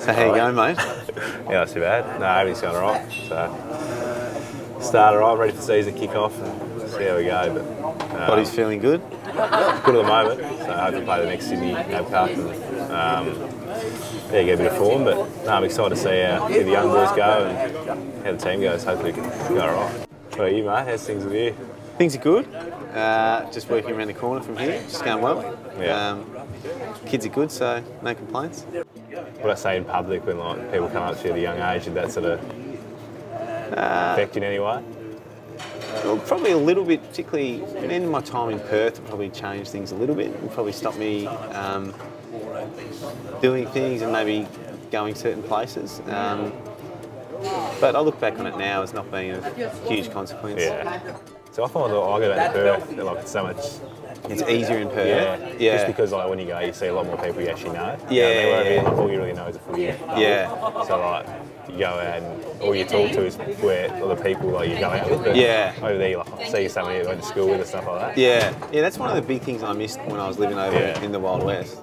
So how you going, mate? Yeah, not too bad. No, everything's going all right. So, start all right, ready for season kick off and see how we go. But um, Body's feeling good. good at the moment. So I hope to play the next Sydney NAB Cup and um, yeah, get a bit of form. But no, I'm excited to see how, how the young boys go and how the team goes. Hopefully, we can go all right. What about you, mate? How's things with you? Things are good. Uh, just working around the corner from here. Just going well. Yeah. Um, kids are good, so no complaints. What I say in public when like people come up to you at a young age, did that sort of affect you in any way? Well, probably a little bit, particularly at the end of my time in Perth, it probably changed things a little bit and probably stopped me um, doing things and maybe going certain places. Um, but I look back on it now as not being a huge consequence. Yeah. So I find that I go back to Perth, that, like it's so much It's easier in Perth. Yeah, Yeah. Just because like when you go, you see a lot more people you actually know. Yeah, You know what I yeah. like, all you really know is a footy. Yeah. So like you go out and all you talk to is where other people like you go out with. But Yeah. Over there, you like I see somebody you went to school with and stuff like that. Yeah, yeah, that's one of the big things I missed when I was living over Yeah. in the Wild West.